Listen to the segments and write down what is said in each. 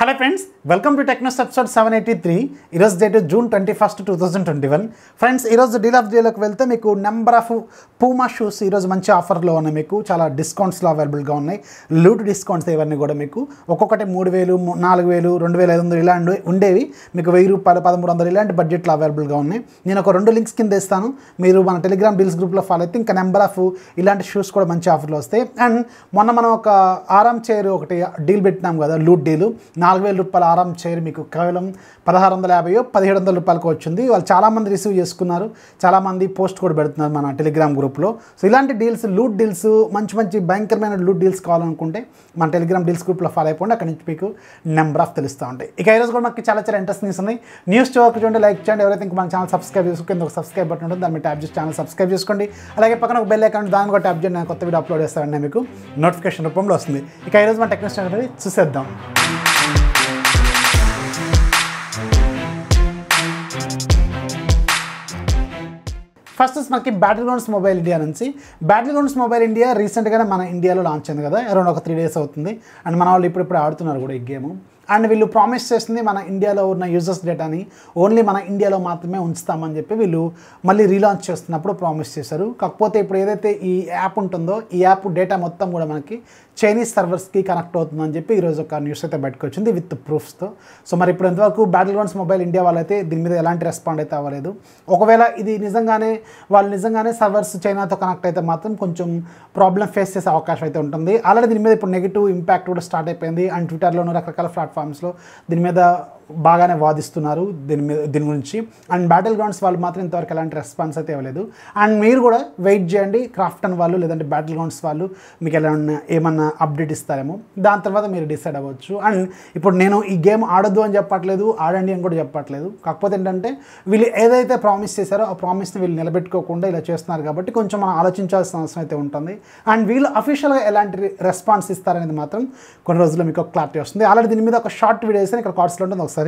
Hello friends welcome to Technos episode seven eighty three ఈరోజు date June twenty first two thousand twenty one friends ఈరోజు deal of డేలోకి వెళ్తే మీకు number of Puma shoes ఈరోజు మంచి ఆఫర్లో ఉన్నాయి మీకు. చాలా డిస్కౌంట్స్లో అవైలబుల్గా ఉన్నాయి. లూట్ డిస్కౌంట్స్ ఇవన్నీ కూడా మీకు. ఒక్కొక్కటి మూడు వేలు నాలుగు వేలు రెండు వేల ఐదు వందలు ఇలాంటి ఉండేవి. మీకు వెయ్యి రూపాయలు పదమూడు వందలు ఇలాంటి బడ్జెట్లో అవైలబుల్గా ఉన్నాయి. నేను ఒక రెండు లింక్స్ కింద ఇస్తాను. మీరు మన టెలిగ్రామ్ డీల్స్ గ్రూప్లో ఫాలో అయితే ఇంకా నెంబర్ ఆఫ్ ఇలాంటి షూస్ కూడా మంచి ఆఫర్లు వస్తాయి. అండ్ మొన్న మనం ఒక ఆరామ్ చైర్ ఒకటి డీల్ పెట్టినాం కదా లూట్ డీలు నాలుగు వేల రూపాయల ఆరామ్ చైర్ మీకు కేవలం పదహారు వందల యాభైయో పదిహేడు వందల రూపాయలకు వచ్చింది. వాళ్ళు చాలామంది రిసీవ్ చేసుకున్నారు. చాలామంది పోస్ట్ కూడా పెడుతున్నారు మన టెలిగ్రామ్ గ్రూప్లో. సో ఇలాంటి డీల్స్ లూట్ డీల్స్ మంచి మంచి భయంకరమైన లూట్ డీల్స్ కావాలనుకుంటే మన టెలిగ్రామ్ డీల్స్ గ్రూప్లో ఫాలో అయిపోండి. అక్కడ నుంచి మీకు నెంబర్ ఆఫ్ తెలుస్తూ ఉంటాయి. ఇక ఈరోజు కూడా మాకు చాలా చాలా ఇంట్రెస్ట్ న్యూస్ ఉన్నాయి. న్యూస్ చూడక చూడండి లైక్ చేయండి. ఎవరైతే ఇంకా మన ఛానల్ సబ్స్క్రైబ్ చేసుకుని ఒక సబ్స్క్రైబ్ బటన్ ఉంటుంది. దాన్ని ట్యాప్ చేసి ఛానల్ సబ్స్క్రైబ్ చేసుకోండి. అలాగే పక్కన ఒక బెల్ అకౌంట్ దాన్ని కూడా ట్యాప్ చేయండి. నేను కొత్త వీడియో అప్లోడ్ చేస్తానండి మీకు. నోటిఫికేషన్ రూపంలో వస్తుంది. ఇక ఈరోజు మన టెక్నిక్స్ చూసేద్దాం. ఫస్ట్ మనకి బ్యాటిల్ గ్రౌండ్స్ మొబైల్ ఇండియా నుంచి. బ్యాటిల్ గ్రౌండ్స్ మొబైల్ ఇండియా రీసెంట్గానే మన ఇండియాలో లాంచ్ అయింది కదా. అరౌండ్ ఒక త్రీ డేస్ అవుతుంది. అండ్ మన వాళ్ళు ఇప్పుడు ఇప్పుడు ఆడుతున్నారు కూడా ఈ గేమ్ అండ్ వీళ్ళు ప్రామిస్ చేసింది మన ఇండియాలో ఉన్న యూజర్స్ డేటాని ఓన్లీ మన ఇండియాలో మాత్రమే ఉంచుతామని చెప్పి వీళ్ళు మళ్ళీ రీలాంచ్ చేస్తున్నప్పుడు ప్రామిస్ చేశారు. కాకపోతే ఇప్పుడు ఏదైతే ఈ యాప్ ఉంటుందో ఈ యాప్ డేటా మొత్తం కూడా మనకి చైనీస్ సర్వర్స్కి కనెక్ట్ అవుతుందని చెప్పి ఈరోజు ఒక న్యూస్ అయితే బయటకు వచ్చింది విత్ ప్రూఫ్స్తో సో మరి ఇప్పుడు ఎంతవరకు బ్యాటిల్ గ్రౌండ్స్ మొబైల్ ఇండియా వాళ్ళైతే దీని మీద ఎలాంటి రెస్పాండ్ అయితే అవ్వలేదు. ఒకవేళ ఇది నిజంగానే వాళ్ళు నిజంగానే సర్వర్స్ చైనాతో కనెక్ట్ అయితే మాత్రం కొంచెం ప్రాబ్లం ఫేస్ చేసే అవకాశం అయితే ఉంటుంది. ఆల్రెడీ దీని మీద ఇప్పుడు నెగిటివ్ ఇంపాక్ట్ కూడా స్టార్ట్ అయిపోయింది. అండ్ ట్విట్టర్లోనూ రకరకాల ప్లాట్ఫామ్ ప్లాట్ఫామ్స్లో దీని మీద బాగానే వాదిస్తున్నారు దీని మీద దీని గురించి. అండ్ బ్యాటిల్ గ్రౌండ్స్ వాళ్ళు మాత్రం ఇంతవరకు ఎలాంటి రెస్పాన్స్ అయితే ఇవ్వలేదు. అండ్ మీరు కూడా వెయిట్ చేయండి క్రాఫ్టన్ వాళ్ళు లేదంటే బ్యాటిల్ గ్రౌండ్స్ వాళ్ళు మీకు ఎలా ఏమన్నా అప్డేట్ ఇస్తారేమో. దాని తర్వాత మీరు డిసైడ్ అవ్వచ్చు. అండ్ ఇప్పుడు నేను ఈ గేమ్ ఆడొద్దు అని చెప్పట్లేదు ఆడండి అని కూడా చెప్పట్లేదు. కాకపోతే ఏంటంటే వీళ్ళు ఏదైతే ప్రామిస్ చేశారో ఆ ప్రామిస్ని వీళ్ళు నిలబెట్టుకోకుండా ఇలా చేస్తున్నారు కాబట్టి కొంచెం మనం ఆలోచించాల్సిన అవసరం అయితే ఉంటుంది. అండ్ వీళ్ళు అఫీషియల్గా ఎలాంటి రెస్పాన్స్ ఇస్తారనేది మాత్రం కొన్ని రోజుల్లో మీకు క్లారిటీ వస్తుంది. ఆల్రెడీ దీని మీద ఒక షార్ట్ వీడియో వేస్తే ఇక్కడ కార్డ్స్లో ఉంటుంది ఒకసారి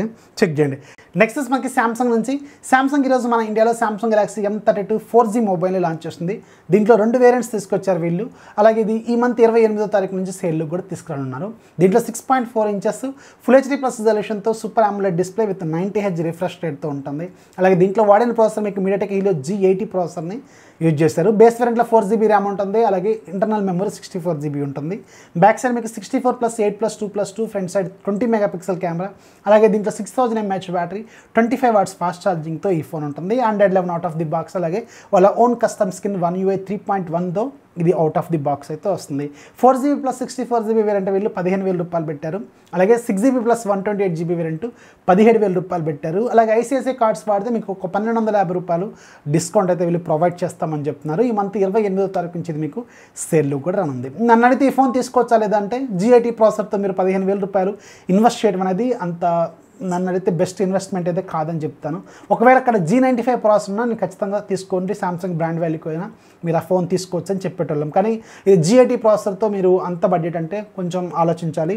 చెక్ చేయండి. నెక్స్ట్ మనకి శాంసంగ్ నుంచి. శాంసంగ్ ఈరోజు మన ఇండియాలో Samsung Galaxy M thirty two four G mobile launch చేస్తుంది. దీంట్లో రెండు వేరియంట్స్ తీసుకొచ్చారు వీళ్ళు. అలాగే ఇది ఈ మంత్ ఇరవై ఎనిమిదో తారీఖు నుంచి సేల్లో కూడా తీసుకురానున్నారు. దీంట్లో six point four inches full HD plus రిజల్యూషన్తో super AMOLED display with ninety H refresh రేట్తో ఉంటుంది. అలాగే దీంట్లో వాడిన ప్రాసెసర్ మీకు మీడియాటెక్ ఈలో జీ ఎయిటీ ప్రాసెసర్ని యూజ్ చేస్తారు బేస్ వేరియంట్లో ఫోర్ జీబీ ర్యామ్ ఉంటుంది. అలాగే internal memory sixty four GB ఉంటుంది. బ్యాక్ సైడ్ మీకు sixty four plus eight plus two plus two front side twenty megapixel camera అలాగే దీంట్లో six thousand MH battery twenty five watts fast ఛార్జింగ్తో ఈ phone ఉంటుంది. Android eleven out of the box అలాగే వాళ్ళ own custom skin one UI three point వన్తో ఇది out of the box అయితే వస్తుంది. Four GB plus sixty four GB variant వీళ్ళు పదిహేను వేల రూపాయలు పెట్టారు. అలాగే six GB plus one twenty eight GB variant పదిహేడు వేల రూపాయలు పెట్టారు. అలాగే ఐసిఐసిఐ కార్డ్స్ వాడితే మీకు ఒక పన్నెండు వందల యాభై రూపాయలు డిస్కౌంట్ అయితే వీళ్ళు ప్రొవైడ్ చేస్తామని చెప్తున్నారు. ఈ మంత్ ఇరవై ఎనిమిదో తారీఖు నుంచి ఇది మీకు సేల్ కూడా రానుంది. నన్ను అడిగితే ఈ ఫోన్ తీసుకోవచ్చా లేదంటే జిఐటీ ప్రాసెసర్తో మీరు పదిహేను వేల రూపాయలు ఇన్వెస్ట్ చేయడం అనేది అంత నన్ను అడిగితే బెస్ట్ ఇన్వెస్ట్మెంట్ అయితే కాదని చెప్తాను. ఒకవేళ అక్కడ జీ నైంటీ ఫైవ్ ప్రాసెస్ ఉన్నా నేను ఖచ్చితంగా తీసుకోండి. సామ్సంగ్ బ్రాండ్ వాల్యూకి అయినా మీరు ఆ ఫోన్ తీసుకోవచ్చు అని చెప్పేటోళ్ళం. కానీ ఇది జిఐటీ ప్రాసెసర్తో మీరు అంత బడ్జెట్ అంటే కొంచెం ఆలోచించాలి.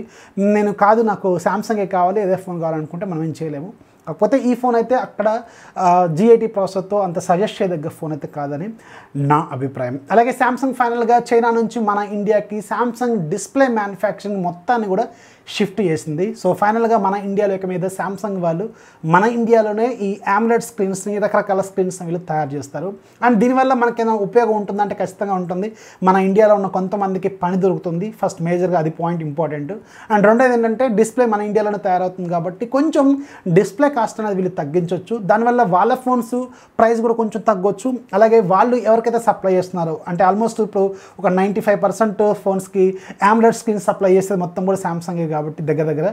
నేను కాదు నాకు సామ్సంగే కావాలి ఏదే ఫోన్ కావాలనుకుంటే మనం ఏం చేయలేము. కాకపోతే ఈ ఫోన్ అయితే అక్కడ జిఐటీ ప్రాసెసర్తో అంత సజెస్ట్ చేయదగ్గ ఫోన్ అయితే కాదని నా అభిప్రాయం. అలాగే శాంసంగ్ ఫైనల్గా చైనా నుంచి మన ఇండియాకి శాంసంగ్ డిస్ప్లే మ్యానుఫ్యాక్చరింగ్ మొత్తాన్ని కూడా షిఫ్ట్ చేసింది. సో ఫైనల్గా మన ఇండియాలో యొక్క మీద శాంసంగ్ వాళ్ళు మన ఇండియాలోనే ఈ ఆమ్లెట్ స్క్రీన్స్ని రకరకాల స్క్రీన్స్ని వీళ్ళు తయారు చేస్తారు. అండ్ దీనివల్ల మనకేమైనా ఉపయోగం ఉంటుందంటే ఖచ్చితంగా ఉంటుంది. మన ఇండియాలో ఉన్న కొంతమందికి పని దొరుకుతుంది. ఫస్ట్ మేజర్గా అది పాయింట్ ఇంపార్టెంట్ అండ్ రెండోది ఏంటంటే డిస్ప్లే మన ఇండియాలోనే తయారవుతుంది కాబట్టి కొంచెం డిస్ప్లే కాస్ట్ అనేది వీళ్ళు తగ్గించవచ్చు దానివల్ల వాళ్ళ ఫోన్స్ ప్రైస్ కూడా కొంచెం తగ్గొచ్చు. అలాగే వాళ్ళు ఎవరికైతే సప్లై చేస్తున్నారో అంటే ఆల్మోస్ట్ ఇప్పుడు ఒక నైంటీ ఫైవ్ పర్సెంట్ ఫోన్స్కి ఆమ్లెట్ స్క్రీన్ సప్లై చేసేది మొత్తం కూడా శాంసంగ్ కాబట్టి దగ్గర దగ్గర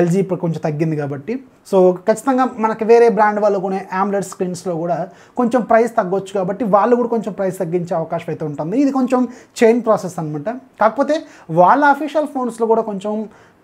ఎల్జీ ఇప్పుడు కొంచెం తగ్గింది కాబట్టి. సో ఖచ్చితంగా మనకి వేరే బ్రాండ్ వాళ్ళు కొనే ఆమ్లెట్ స్క్రీన్స్లో కూడా కొంచెం ప్రైస్ తగ్గొచ్చు కాబట్టి వాళ్ళు కూడా కొంచెం ప్రైస్ తగ్గించే అవకాశం అయితే ఉంటుంది. ఇది కొంచెం చైన్ ప్రాసెస్ అనమాట కాకపోతే వాళ్ళ అఫీషియల్ ఫోన్స్లో కూడా కొంచెం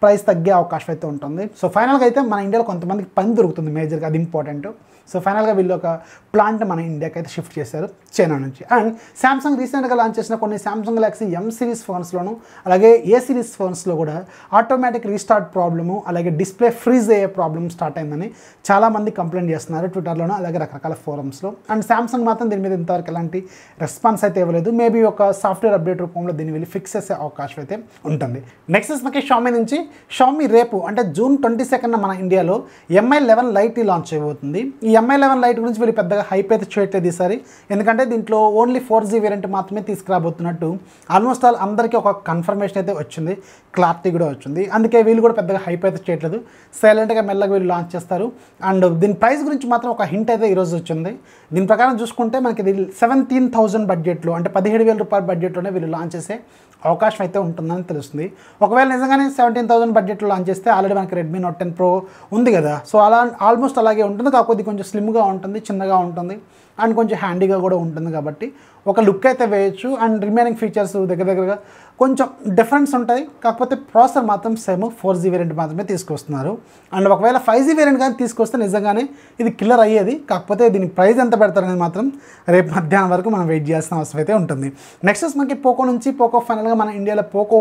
ప్రైస్ తగ్గే అవకాశం అయితే ఉంటుంది. సో ఫైనల్గా అయితే మన ఇండియాలో కొంతమందికి పని దొరుకుతుంది మేజర్గా అది ఇంపార్టెంట్ సో ఫైనల్గా వీళ్ళు ఒక ప్లాంట్ మన ఇండియాకి అయితే షిఫ్ట్ చేశారు చైనా నుంచి. అండ్ శాంసంగ్ రీసెంట్గా లాంచ్ చేసిన కొన్ని శాంసంగ్ గెలాక్సీ ఎం సిరీస్ ఫోన్స్లోను అలాగే ఏ సిరీస్ ఫోన్స్లో కూడా ఆటోమేటిక్ రీస్టార్ట్ ప్రాబ్లము అలాగే డిస్ప్లే ఫ్రీజ్ అయ్యే ప్రాబ్లమ్ స్టార్ట్ అయిందని చాలామంది కంప్లైంట్ చేస్తున్నారు ట్విట్టర్లోను అలాగే రకరకాల ఫోరమ్స్లో అండ్ శాంసంగ్ మాత్రం దీని మీద ఇంతవరకు ఎలాంటి రెస్పాన్స్ అయితే ఇవ్వలేదు. మేబీ ఒక సాఫ్ట్వేర్ అప్డేట్ రూపంలో దీన్ని వెళ్ళి ఫిక్స్ చేసే అవకాశం అయితే ఉంటుంది. నెక్స్ట్ మనకి షామీ నుంచి. షామీ రేపు అంటే జూన్ ట్వంటీ సెకండ్ మన ఇండియాలో ఎంఐ లెవెన్ లైట్ లాంచ్ అయిపోతుంది ఈ ఎంఐ లెవెన్ లైట్ గురించి వీళ్ళు పెద్దగా హైప్ అయితే చేయట్లేదు ఈసారి. ఎందుకంటే దీంట్లో ఓన్లీ ఫోర్ జీ వేరియంట్ మాత్రమే తీసుకురాబోతున్నట్టు ఆల్మోస్ట్ ఆల్ అందరికీ ఒక కన్ఫర్మేషన్ అయితే వచ్చింది. క్లారిటీ కూడా వచ్చింది. అందుకే వీళ్ళు కూడా పెద్దగా హైప్ అయితే చేయట్లేదు. సైలెంట్గా మెల్లగా వీళ్ళు లాంచ్ చేస్తారు. అండ్ దీని ప్రైస్ గురించి మాత్రం ఒక హింట్ అయితే ఈరోజు వచ్చింది. దీని ప్రకారం చూసుకుంటే మనకి ఇది సెవెంటీన్ థౌజండ్ బడ్జెట్లో అంటే పదిహేడు వేల రూపాయల బడ్జెట్లోనే వీళ్ళు లాంచ్ చేసే అవకాశం అయితే ఉంటుందని తెలుస్తుంది. ఒకవేళ నిజంగానే సెవెంటీన్ థౌసండ్ బడ్జెట్లో లాంచ్ చేస్తే ఆల్రెడీ మనకి రెడ్మీ నోట్ టెన్ ప్రో ఉంది కదా. సో అలా ఆల్మోస్ట్ అలాగే ఉంటుంది. కాకపోతే కొంచెం స్లిమ్గా ఉంటుంది చిన్నగా ఉంటుంది. అండ్ కొంచెం హ్యాండీగా కూడా ఉంటుంది కాబట్టి ఒక లుక్ అయితే వేయచ్చు. అండ్ రిమైనింగ్ ఫీచర్స్ దగ్గర దగ్గరగా కొంచెం డిఫరెన్స్ ఉంటాయి. కాకపోతే ప్రాసెసర్ మాత్రం సేమ్ ఫోర్ జీ వేరియంట్ మాత్రమే తీసుకొస్తున్నారు. అండ్ ఒకవేళ ఫైవ్ జీ వేరియంట్ కానీ తీసుకొస్తే నిజంగానే ఇది కిల్లర్ అయ్యేది. కాకపోతే దీని ప్రైస్ ఎంత పెడతారనేది మాత్రం రేపు మధ్యాహ్నం వరకు మనం వెయిట్ చేయాల్సిన అవసరం అయితే ఉంటుంది. నెక్స్ట్ మనకి పోకో నుంచి పోకో ఫైనల్గా మన ఇండియాలో పోకో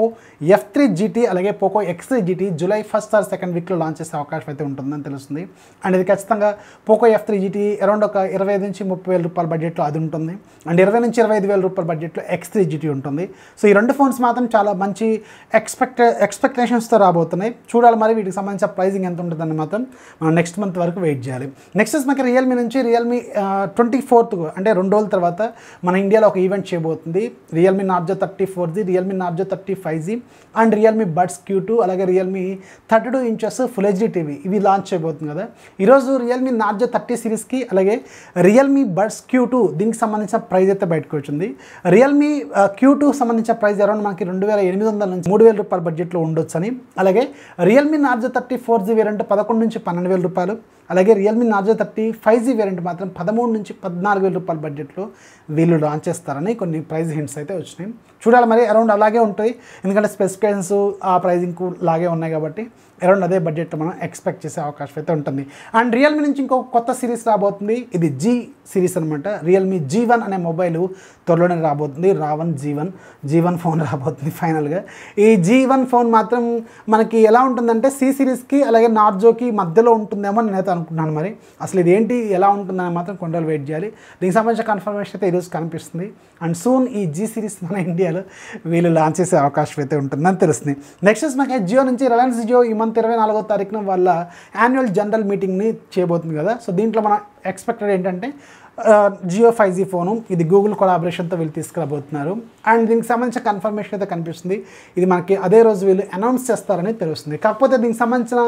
ఎఫ్ త్రీ జీటీ అలాగే Poco X three GT July first or second వీక్లో లాంచ్ చేసే అవకాశం అయితే ఉంటుందని తెలుస్తుంది. అండ్ ఇది ఖచ్చితంగా Poco F three GT around ఒక ఇరవై ఐదు నుంచి ముప్పై వేల రూపాయల బడ్జెట్లో అది ఉంటుంది. అండ్ ఇరవై నుంచి ఇరవై ఐదు వేల రూపాయల బడ్జెట్లో ఎక్స్ త్రీ జీటీ ఉంటుంది. సో ఈ రెండు ఫోన్స్ మాత్రం చాలా మంచి ఎక్స్పెక్ట్ ఎక్స్పెక్టేషన్స్తో రాబోతున్నాయి. చూడాలి మరి వీటికి సంబంధించిన ప్రైజింగ్ ఎంత ఉంటుందని మాత్రం మనం నెక్స్ట్ మంత్ వరకు వెయిట్ చేయాలి. నెక్స్ట్ మనకి రియల్మీ నుంచి రియల్మీ ట్వంటీ ఫోర్త్ అంటే రెండు రోజుల తర్వాత మన ఇండియాలో ఒక ఈవెంట్ చేయబోతుంది. Realme Narzo thirty four G Realme Narzo thirty five G and Realme Buds Q two అలాగే Realme thirty two inches full HD TV ఇవి లాంచ్ చేయబోతుంది కదా. ఈరోజు రియల్మీ నార్జో థర్టీ సిరీస్కి అలాగే రియల్మీ బడ్స్ క్యూ టూ దీనికి సంబంధించిన praise అయితే బయటకు వచ్చింది. రియల్మీ క్యూ టూ సంబంధించిన ప్రైజ్ అరౌండ్ మనకి రెండు వేల ఎనిమిది వందల నుంచి మూడు వేల రూపాయల బడ్జెట్లో ఉండొచ్చు అని అలాగే Realme Narzo thirty four G variant పదకొండు నుంచి పన్నెండు వేల రూపాయలు. అలాగే Realme Narzo thirty five G variant మాత్రం పదమూడు నుంచి పద్నాలుగు వేల రూపాయల బడ్జెట్లో వీళ్ళు లాంచ్ చేస్తారని కొన్ని ప్రైస్ హింట్స్ అయితే వచ్చినాయి. చూడాలి మరి అరౌండ్ అలాగే ఉంటుంది ఎందుకంటే స్పెసిఫికేషన్స్ ఆ ప్రైజింగ్ లాగే ఉన్నాయి కాబట్టి. అరౌండ్ అదే బడ్జెట్ మనం ఎక్స్పెక్ట్ చేసే అవకాశం అయితే ఉంటుంది. అండ్ రియల్మీ నుంచి ఇంకో కొత్త సిరీస్ రాబోతుంది. ఇది జీ సిరీస్ అనమాట రియల్మీ జీ వన్ అనే మొబైల్ త్వరలోనే రాబోతుంది. Raven G one G one G one phone రాబోతుంది ఫైనల్గా ఈ జీ వన్ ఫోన్ మాత్రం మనకి ఎలా ఉంటుందంటే సి సిరీస్కి అలాగే నార్జోకి మధ్యలో ఉంటుందేమో నేనైతే అనుకుంటున్నాను మరి. అసలు ఇది ఏంటి ఎలా ఉంటుందని మాత్రం కొండలు వెయిట్ చేయాలి. దీనికి సంబంధించిన కన్ఫర్మేషన్ అయితే ఈరోజు కనిపిస్తుంది. అండ్ సూన్ ఈ జీ సిరీస్ మన ఇండియాలో వీళ్ళు లాంచ్ చేసే అవకాశం అయితే ఉంటుందని తెలుస్తుంది. నెక్స్ట్ మనకి జియో నుంచి రిలయన్స్ జియో ఈ మంత్ ఇరవై నాలుగో తారీఖున వాళ్ళ యాన్యువల్ జనరల్ మీటింగ్ని చేయబోతుంది కదా. సో దీంట్లో మనం ఎక్స్పెక్టెడ్ ఏంటంటే జియో ఫైవ్ జీ ఫోను. ఇది గూగుల్ కొలాబరేషన్తో వీళ్ళు తీసుకురాబోతున్నారు. అండ్ దీనికి సంబంధించిన కన్ఫర్మేషన్ అయితే కనిపిస్తుంది. ఇది మనకి అదే రోజు వీళ్ళు అనౌన్స్ చేస్తారని తెలుస్తుంది. కాకపోతే దీనికి సంబంధించిన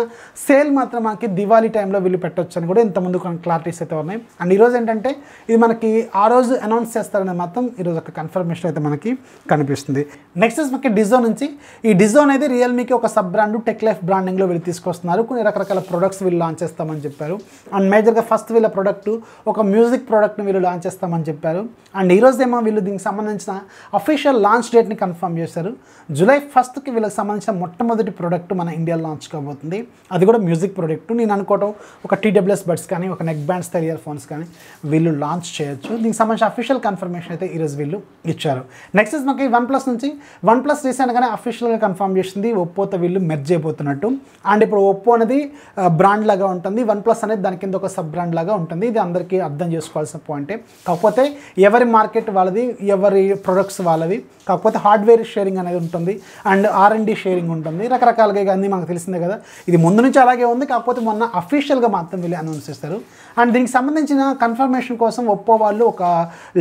సేల్ మాత్రం మనకి దివాళీ టైంలో వీళ్ళు పెట్టొచ్చు అని కూడా ఇంతకుముందు కొన్ని క్లారిటీస్ అయితే ఉన్నాయి. అండ్ ఈరోజు ఏంటంటే ఇది మనకి ఆ రోజు అనౌన్స్ చేస్తారని మాత్రం ఈరోజు ఒక కన్ఫర్మేషన్ అయితే మనకి కనిపిస్తుంది. నెక్స్ట్ మనకి డిజో నుంచి. ఈ డిజో అనేది రియల్మీకి ఒక సబ్ బ్రాండ్ టెక్ లైఫ్ బ్రాండింగ్లో వీళ్ళు తీసుకొస్తున్నారు. కొన్ని రకరకాల ప్రొడక్ట్స్ వీళ్ళు లాంచ్ చేస్తామని చెప్పారు. అండ్ మేజర్గా ఫస్ట్ వీళ్ళ ప్రొడక్ట్ ఒక మ్యూజిక్ ప్రోడక్ట్ని వీళ్ళు లాంచ్ చేస్తామని చెప్పారు. అండ్ ఈరోజు ఏమో వీళ్ళు దీనికి సంబంధించిన అఫీషియల్ లాంచ్ డేట్ని కన్ఫర్మ్ చేశారు. జూలై ఫస్ట్కి వీళ్ళకి సంబంధించిన మొట్టమొదటి ప్రోడక్ట్ మన ఇండియాలో లాంచ్ కాబోతుంది. అది కూడా మ్యూజిక్ ప్రోడక్ట్ నేను అనుకోవటం ఒక టీడబ్ల్యూఎస్ బడ్స్ కానీ ఒక neckbands style earphones కానీ వీళ్ళు లాంచ్ చేయొచ్చు. దీనికి సంబంధించిన అఫీషియల్ కన్ఫర్మేషన్ అయితే ఈరోజు వీళ్ళు ఇచ్చారు. నెక్స్ట్ ఇస్ మనకి వన్ ప్లస్ నుంచి వన్ ప్లస్ రీసెంట్గానే అఫీషియల్గా కన్ఫర్మ్ చేసింది. ఒప్పోతో వీళ్ళు మెర్జ్ అయిపోతున్నట్టు. అండ్ ఇప్పుడు ఒప్పో అనేది uh, బ్రాండ్ లాగా ఉంటుంది. వన్ ప్లస్ అనేది దాని కింద ఒక సబ్ బ్రాండ్ లాగా ఉంటుంది. ఇది అందరికీ అర్థం చేసుకోవాలి కావాల్సిన పాయింటే కాకపోతే ఎవరి మార్కెట్ వాళ్ళది ఎవరి ప్రొడక్ట్స్ వాళ్ళవి. కాకపోతే హార్డ్వేర్ షేరింగ్ అనేది ఉంటుంది. And R and D sharing ఉంటుంది. రకరకాలుగా ఇక అన్నీ మనకు తెలిసిందే కదా. ఇది ముందు నుంచి అలాగే ఉంది. కాకపోతే మొన్న అఫీషియల్గా మాత్రం వీళ్ళు అనౌన్స్ చేస్తారు అండ్ దీనికి సంబంధించిన కన్ఫర్మేషన్ కోసం ఒప్పో వాళ్ళు ఒక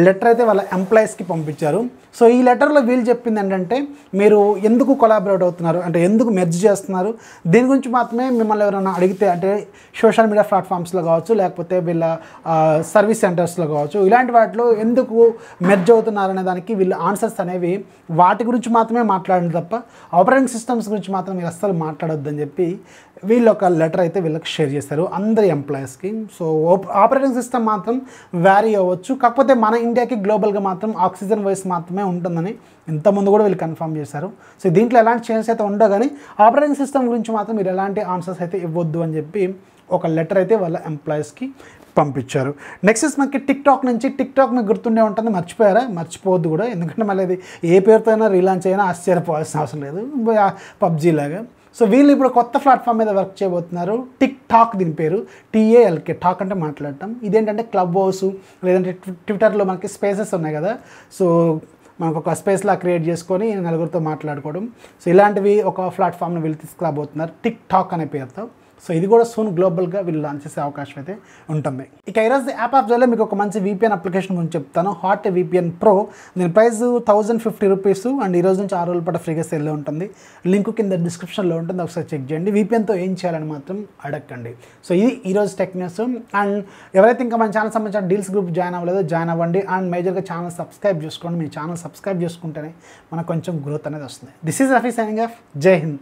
లెటర్ అయితే వాళ్ళ ఎంప్లాయీస్కి పంపించారు. సో ఈ లెటర్లో వీళ్ళు చెప్పింది ఏంటంటే మీరు ఎందుకు కొలాబరేట్ అవుతున్నారు? అంటే ఎందుకు మెర్జ్ చేస్తున్నారు? దీని గురించి మాత్రమే మిమ్మల్ని ఎవరైనా అడిగితే అంటే సోషల్ మీడియా ప్లాట్ఫామ్స్లో కావచ్చు లేకపోతే వీళ్ళ సర్వీస్ సెంటర్స్లో కావచ్చు. ఇలాంటి వాటిలో ఎందుకు మెర్జ్ అవుతున్నారు అనే దానికి వీళ్ళు ఆన్సర్స్ అనేవి వాటి గురించి మాత్రమే మాట్లాడండి తప్ప ఆపరేటింగ్ సిస్టమ్స్ గురించి మాత్రం మీరు అస్సలు మాట్లాడొద్దని చెప్పి వీళ్ళు ఒక లెటర్ అయితే వీళ్ళకి షేర్ చేస్తారు అందరి ఎంప్లాయీస్కి. సో ఆపరేటింగ్ సిస్టమ్ మాత్రం వ్యారీ అవ్వచ్చు. కాకపోతే మన ఇండియాకి గ్లోబల్గా మాత్రం ఆక్సిజన్ వైస్ మాత్రమే ఉంటుందని ఇంతకుముందు కూడా వీళ్ళు కన్ఫర్మ్ చేశారు. సో దీంట్లో ఎలాంటి చేంజెస్ అయితే ఉండవు కానీ ఆపరేటింగ్ సిస్టమ్ గురించి మాత్రం మీరు ఎలాంటి ఆన్సర్స్ అయితే ఇవ్వద్దు అని చెప్పి ఒక లెటర్ అయితే వాళ్ళ ఎంప్లాయీస్కి పంపించారు. నెక్స్ట్ ఇస్ మనకి టిక్ టాక్ నుంచి టిక్ టాక్ మీకు గుర్తుండే ఉంటుంది. మర్చిపోయారా? మర్చిపోవద్దు కూడా. ఎందుకంటే మళ్ళీ అది ఏ పేరుతో అయినా రీలాంచ్ అయినా ఆశ్చర్యపోవాల్సిన అవసరం లేదు. పబ్జీ లాగా. సో వీళ్ళు ఇప్పుడు కొత్త ప్లాట్ఫామ్ మీద వర్క్ చేయబోతున్నారు. టిక్ టాక్ దీని పేరు. టీఏఎల్కే టాక్ అంటే మాట్లాడటం. ఇదేంటంటే క్లబ్ హౌస్ లేదంటే ట్విట్టర్లో మనకి స్పేసెస్ ఉన్నాయి కదా. సో మనకు ఒక స్పేస్లా క్రియేట్ చేసుకొని నలుగురితో మాట్లాడుకోవడం. సో ఇలాంటివి ఒక ప్లాట్ఫామ్ని వీళ్ళు తీసుకురాబోతున్నారు. టిక్ టాక్ అనే పేరుతో. సో ఇది కూడా సూన్ గ్లోబల్గా వీళ్ళు లాంచ్ చేసే అవకాశం అయితే ఉంటుంది. ఇక ఐరాజ్ యాప్ ఆఫ్ జోలో మీకు ఒక మంచి విపిఎన్ అప్లికేషన్ గురించి చెప్తాను. హాట్ విపిఎన్ ప్రో దీని price thousand fifty rupees and ఈ రోజు నుంచి ఆరు రోజుల పాటు ఫ్రీగా సేల్లో ఉంటుంది. లింక్ కింద డిస్క్రిప్షన్లో ఉంటుంది. ఒకసారి చెక్ చేయండి. వీపీఎన్తో ఏం చేయాలని మాత్రం అడగండి. సో ఇది ఈరోజు టెక్ న్యూస్ అండ్ ఎవరైతే ఇంకా మన ఛానల్ సంబంధించిన డీల్స్ గ్రూప్ జాయిన్ అవ్వలేదో జాయిన్ అవ్వండి. అండ్ మేజర్గా ఛానల్ సబ్స్క్రైబ్ చేసుకోండి. మీ ఛానల్ సబ్స్క్రైబ్ చేసుకుంటేనే మనకు కొంచెం గ్రోత్ అనేది వస్తుంది. This is Rafi signing off జై హింద్